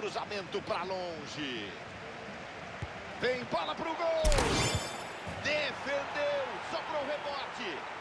cruzamento para longe. Vem bola para o gol. Defendeu, sobrou o rebote.